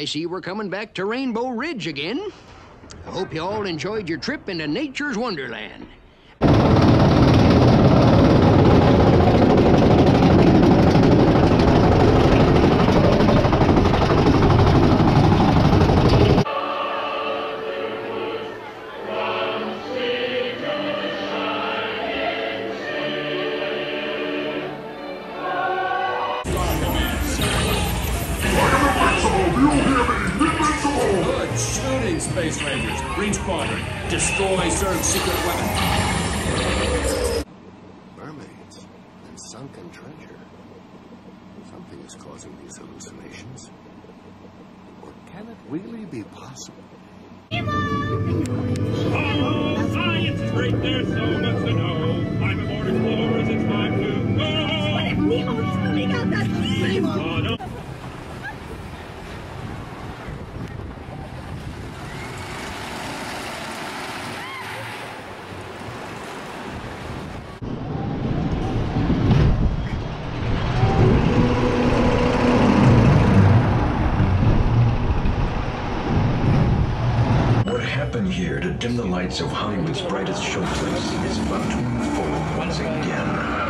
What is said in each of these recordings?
I see we're coming back to Rainbow Ridge again. I hope you all enjoyed your trip into nature's wonderland. Shooting, Space Rangers. Green Squadron, destroy Zurg's secret weapon. Mermaids and sunken treasure. Something is causing these hallucinations. Or can it really be possible? Science is great, there's so dim the lights of Hollywood's brightest showplace is about to unfold once again.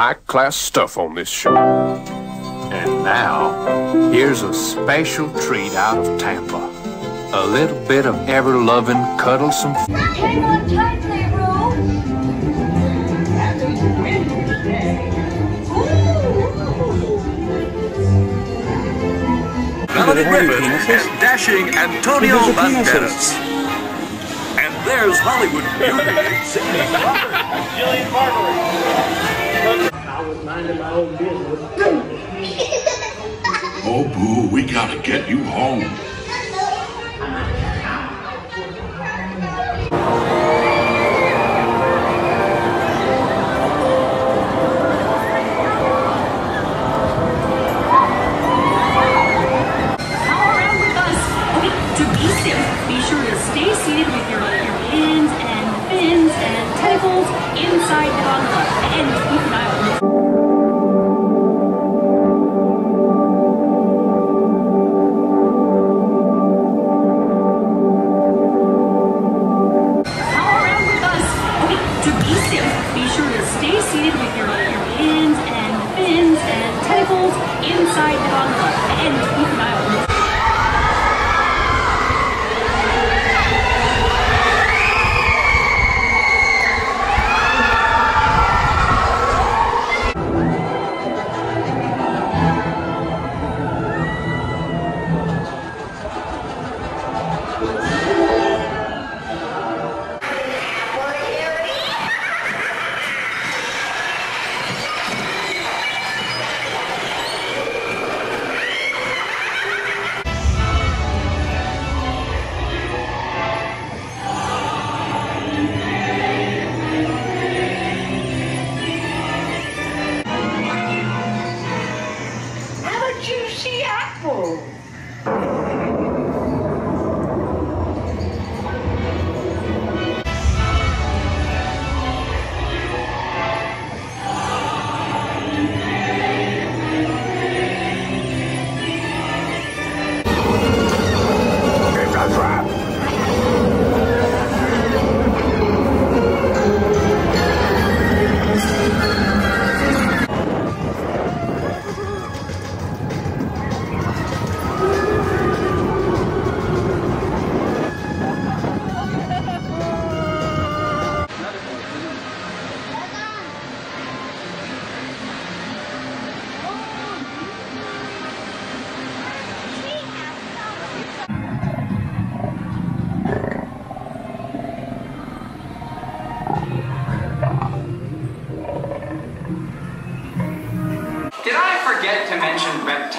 It was High class stuff on this show. And now, here's a special treat out of Tampa. A little bit of ever loving, cuddlesome Hang on tightly, Rose. Melanie Griffith and dashing Antonio Banderas. And there's Hollywood beauty Sydney Jillian Barber. Oh, boo, we gotta get you home. And fins and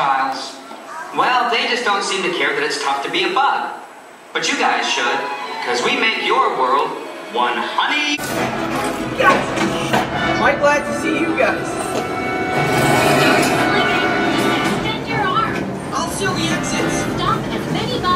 reptiles, well, they just don't seem to care that it's tough to be a bug. But you guys should, because we make your world one honey. Yes! I'm glad to see you guys. Extend your arm. I'll show the exit.